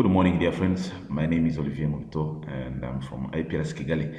Good morning, dear friends. My name is Olivier Murto and I'm from IPLS Kigali.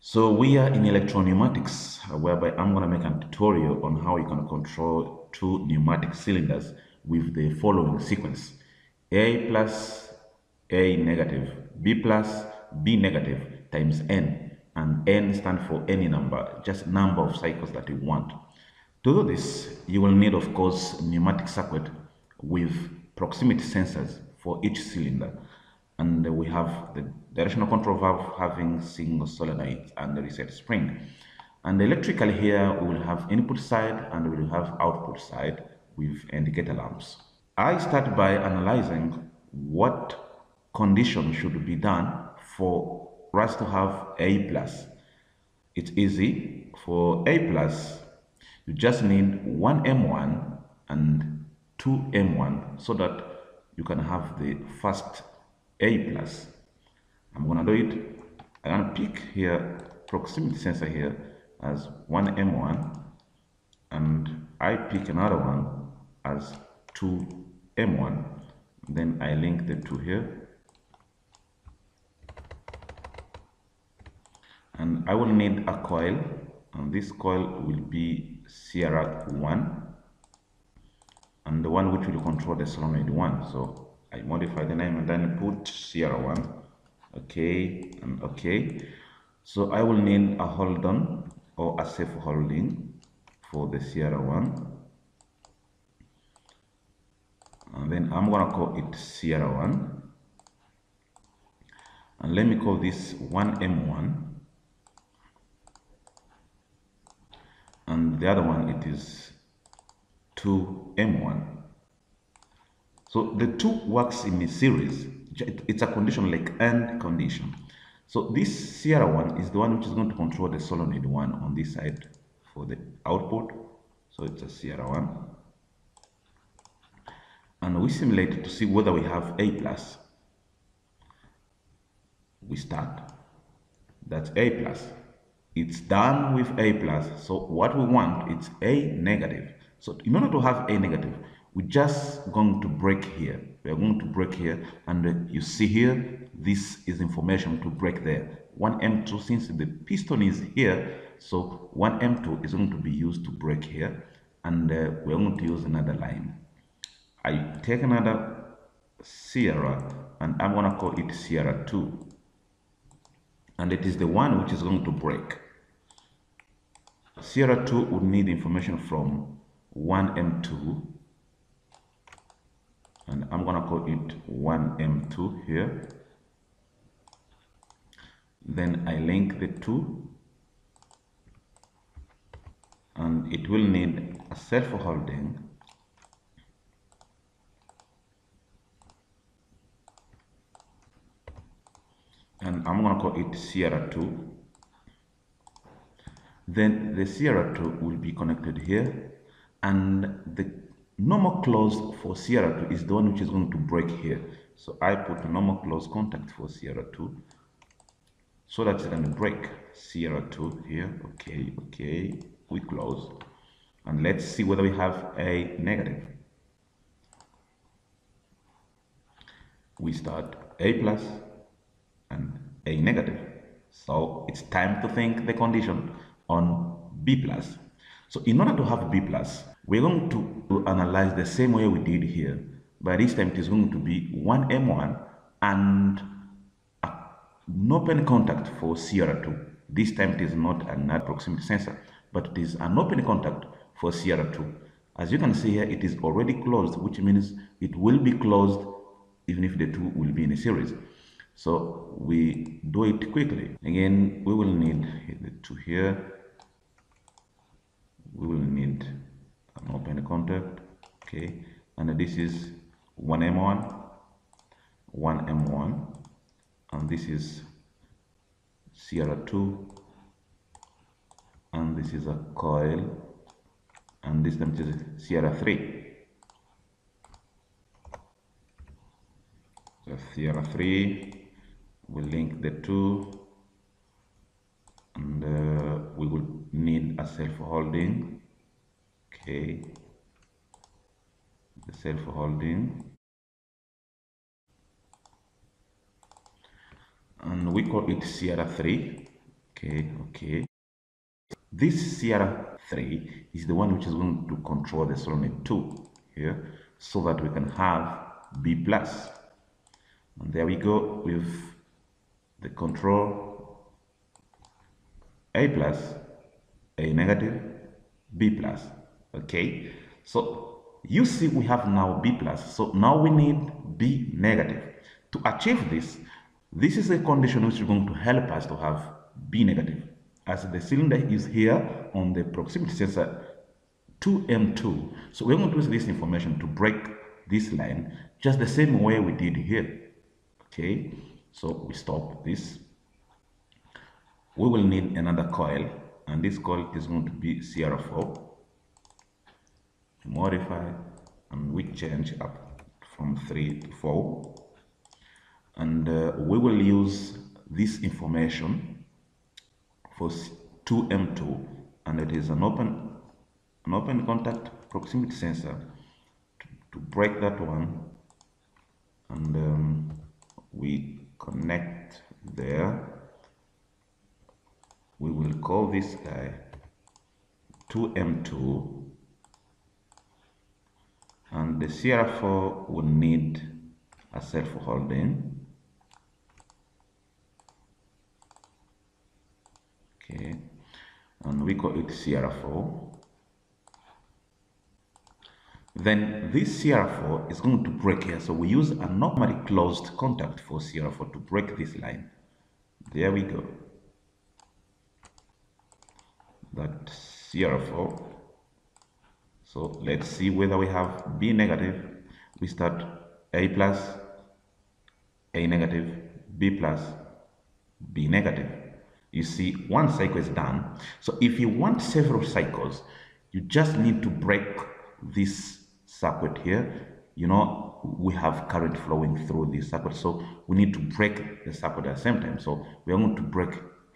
So we are in electropneumatics, whereby I'm going to make a tutorial on how you can control two pneumatic cylinders with the following sequence. A plus A negative, B plus B negative times N. And N stands for any number, just number of cycles that you want. To do this, you will need, of course, pneumatic circuit with proximity sensors for each cylinder. And we have the directional control valve having single solenoid and the reset spring. And electrically here, we will have input side and we will have output side with indicator lamps. I start by analyzing what condition should be done for us to have A plus. It's easy. For A plus, you just need one M1 and two M1 so that you can have the first A plus. I'm gonna do it. I'm gonna pick here proximity sensor here as one M1 and I pick another one as two M1 then I link the two here and I will need a coil and this coil will be CR 1 and the one which will control the solenoid 1 so I modify the name and then put CR 1 okay and okay so I will need a hold on or a safe holding for the CR 1 and then I'm gonna call it CR 1 and let me call this 1M1 and the other one it is 2M1 so the two works in a series it's a condition like AND condition. So this CR one is the one which is going to control the solenoid one on this side for the output. So it's a CR one. And we simulate to see whether we have A plus. We start. That's A plus. It's done with A plus. So what we want is A negative so in order to have A negative we're just going to break here. We are going to break here and you see here this is information to break there. 1m2 since the piston is here so 1m2 is going to be used to break here and uh, we're going to use another line. I take another CR and I'm gonna call it CR 2 and it is the one which is going to break. CR 2 would need information from 1M2 and I'm gonna call it 1M2 here. Then I link the two. And it will need a self-holding. And I'm gonna call it CR 2 then the CR 2 will be connected here and the normal close for CR 2 is the one which is going to break here. So I put normal close contact for CR 2 so that it's going to break CR 2 here. Okay okay we close. And let's see whether we have a negative. We start A plus and A negative. So it's time to think the condition on B plus. So in order to have B plus we're going to analyze the same way we did here but this time it is going to be 1M1 and an open contact for CR2. this time it is not an proximity sensor but it is an open contact for CR2. as you can see here it is already closed which means it will be closed even if the two will be in a series so we do it quickly again we will need the two here we will need an open the contact okay? And this is 1m1 1m1 and this is CR 2 and this is a coil and this time is CR 3 so CR 3 we link the two and uh, we will need a self-holding okay the self-holding and we call it CR 3 okay okay. This CR 3 is the one which is going to control the solenoid 2 here so that we can have B plus. And there we go with the control A plus A negative B plus okay so you see we have now B plus so now we need B negative to achieve this this is a condition which is going to help us to have B negative as the cylinder is here on the proximity sensor 2M2. So we're going to use this information to break this line just the same way we did here. Okay, so we stop this. We will need another coil and this coil is going to be CR4. Modify and we change up from 3 to 4 and uh, we will use this information for 2M2 and it is an open an open contact proximity sensor to, to break that one. And um, we connect there. We will call this guy 2M2 and the CR4 will need a self-holding okay. And we call it CR4 then this CR4 is going to break here. So we use a normally closed contact for CR4 to break this line. There we go. That CR4 so let's see whether we have B negative we start A plus A negative B plus B negative. You see one cycle is done. So if you want several cycles you just need to break this circuit here. You know we have current flowing through this circuit so we need to break the circuit at the same time. So we are going to break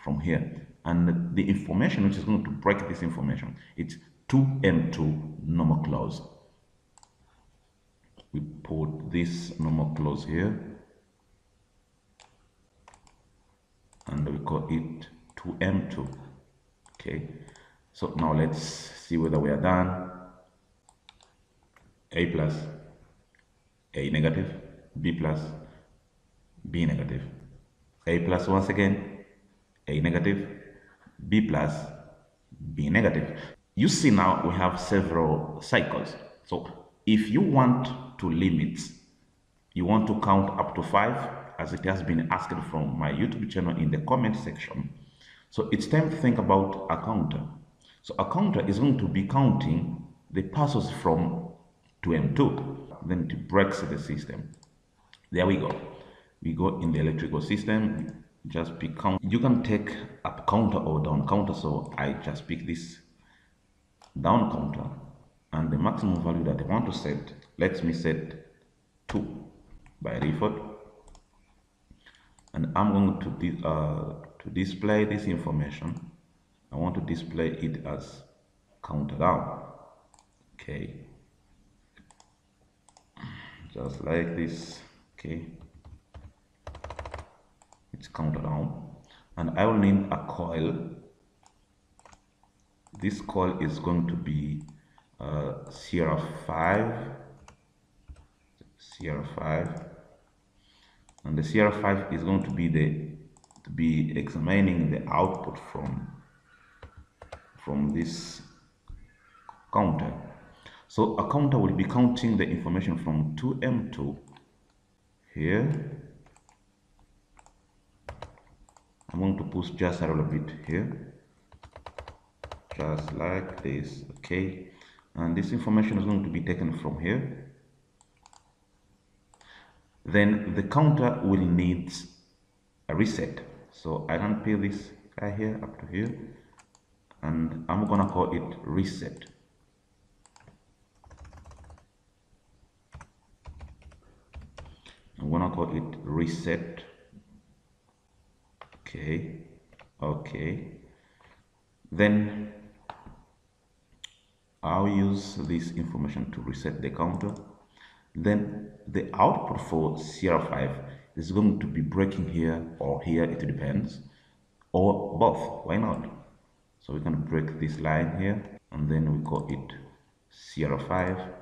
from here. And the information which is going to break this information it's 2m2 normal close we put this normal close here. And we call it 2m2 okay. So now let's see whether we are done. A plus a negative b plus b negative. A plus once again a negative b plus b negative you see now we have several cycles so if you want to limit you want to count up to five as it has been asked from my youtube channel in the comment section so it's time to think about a counter so a counter is going to be counting the pulses from 2M2. Then it breaks the system. There we go. We go in the electrical system, just pick count. You can take up counter or down counter. So I just pick this down counter and the maximum value that I want to set, let me set 2 by default. And I'm going to, uh, to display this information. I want to display it as counter down. Okay just like this okay it's counted down and I will need a coil this call is going to be uh, CR5 CR5 and the CR5 is going to be the to be examining the output from from this counter. So a counter will be counting the information from 2M2 here. I'm going to push just a little bit here, just like this, okay? And this information is going to be taken from here. Then the counter will need a reset. So I can pay this guy here up to here, and I'm gonna call it reset. I'm gonna call it reset okay okay then I'll use this information to reset the counter then the output for CR5 is going to be breaking here or here, it depends, or both, why not? So we can break this line here, and then we call it CR5.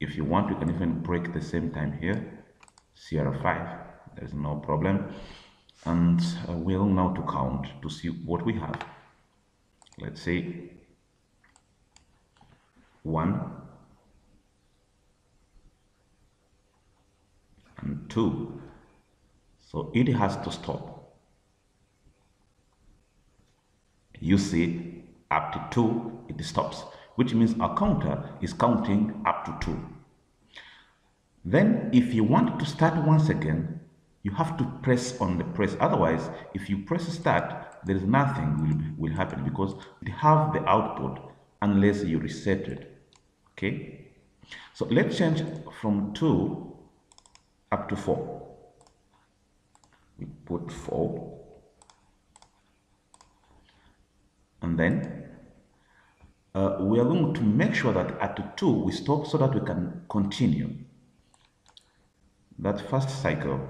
If you want, you can even break the same time here, CR5, there's no problem. And uh, we'll now to count to see what we have. Let's say 1, and 2. So it has to stop. You see, up to 2, it stops, which means our counter is counting up to 2. Then, if you want to start once again, you have to press on the press. Otherwise, if you press start, there is nothing will, will happen because we have the output unless you reset it. Okay? So let's change from 2 up to 4. We put 4. And then uh, we are going to make sure that at 2 we stop so that we can continue that first cycle.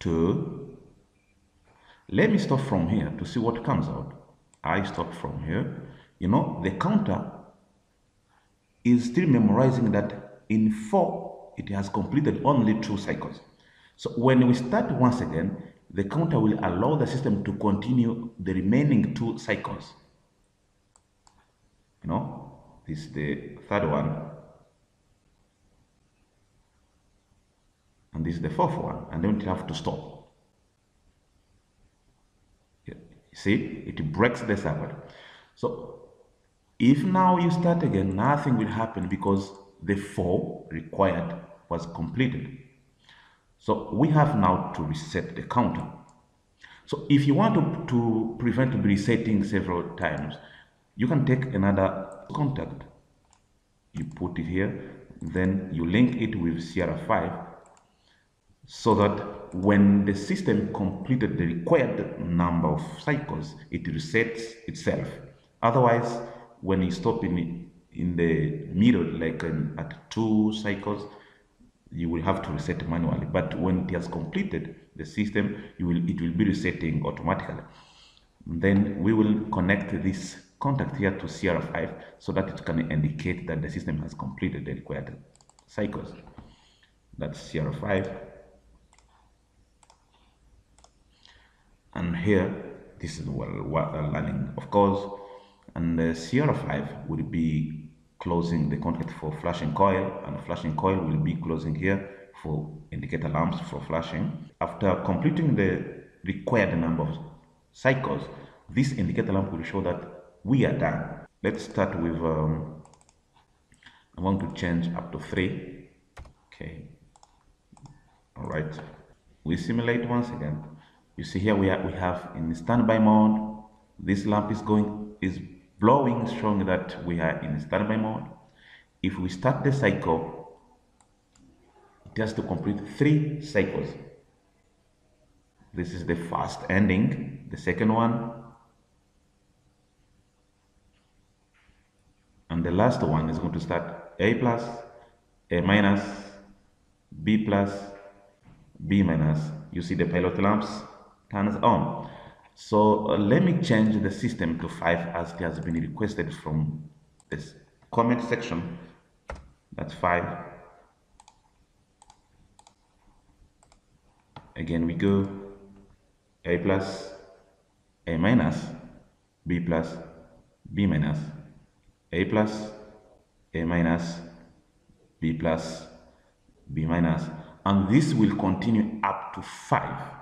2. Let me stop from here to see what comes out. I stop from here. You know, the counter is still memorizing that in 4 it has completed only two cycles. So when we start once again, the counter will allow the system to continue the remaining two cycles. You know, this is the third one. And this is the fourth one. And then we have to stop. See, it breaks the circuit. So if now you start again, nothing will happen because the four required was completed. So we have now to reset the counter. So if you want to, to prevent resetting several times, you can take another contact. You put it here, then you link it with CR5 so that when the system completed the required number of cycles, it resets itself. Otherwise, when you stop in in the middle, like in, at two cycles, you will have to reset manually. But when it has completed the system, you will it will be resetting automatically. Then we will connect this contact here to CR5 so that it can indicate that the system has completed the required cycles. That's CR5. And here, this is well, learning. Of course, and the CR5 will be closing the contact for flashing coil and flashing coil will be closing here for indicator lamps for flashing. After completing the required number of cycles, this indicator lamp will show that we are done. Let's start with, um, I want to change up to three. Okay. All right. We simulate once again. You see here we, are, we have in standby mode, this lamp is going, is blowing showing that we are in standby mode. If we start the cycle, it has to complete three cycles. This is the first ending, the second one, and the last one is going to start A plus, A minus, B plus, B minus. You see the pilot lamps turns on. So uh, let me change the system to 5 as it has been requested from this comment section. That's 5. Again, we go A plus, A minus, B plus, B minus, A plus, A minus, B plus, B minus. And this will continue up to 5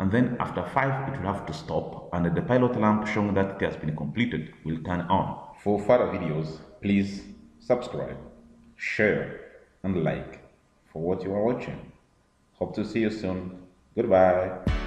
and then after 5 it will have to stop and the pilot lamp showing that it has been completed will turn on. For further videos, please subscribe, share and like for what you are watching. Hope to see you soon. Goodbye.